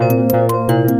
Música